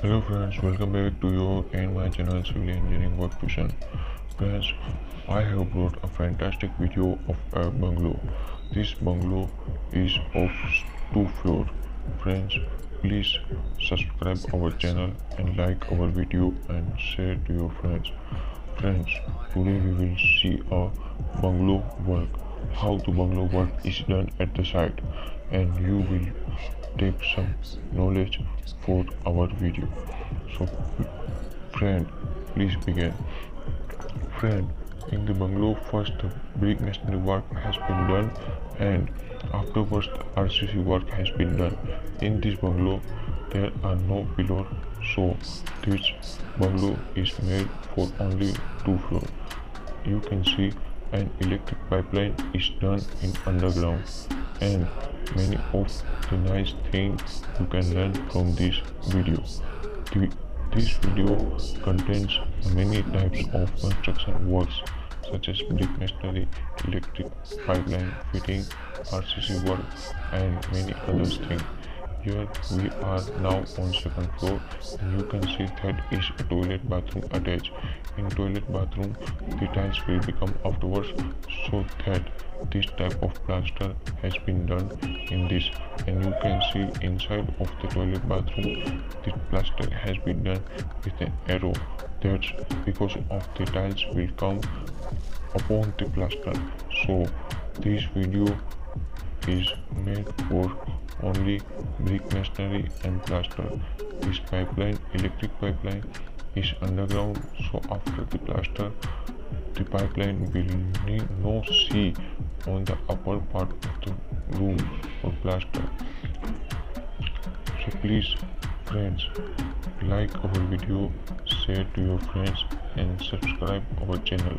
Hello friends, welcome back to your and my channel Civil Engineering Work Tution. Friends, I have brought a fantastic video of a bungalow. This bungalow is of two floor. Friends, please subscribe our channel and like our video and share to your friends. Friends, today we will see a bungalow work. How the bungalow work is done at the site and you will take some knowledge for our video. So friend please begin. Friend in the bungalow first the brick masonry work has been done and afterwards the rcc work has been done. In this bungalow there are no pillar so this bungalow is made for only two floors. You can see an electric pipeline is done in underground and many of the nice things you can learn from this video. The, this video contains many types of construction works such as brick masonry, electric pipeline fitting, RCC work and many other things. Here we are now on second floor. And you can see that is a toilet bathroom attached. In toilet bathroom the tiles will become afterwards so that this type of plaster has been done in this. And you can see inside of the toilet bathroom the plaster has been done with an arrow. That's because of the tiles will come upon the plaster. So this video is made for only brick masonry and plaster. This pipeline, electric pipeline, is underground so after the plaster the pipeline will need no see on the upper part of the room or plaster. So please friends like our video, share to your friends and subscribe our channel.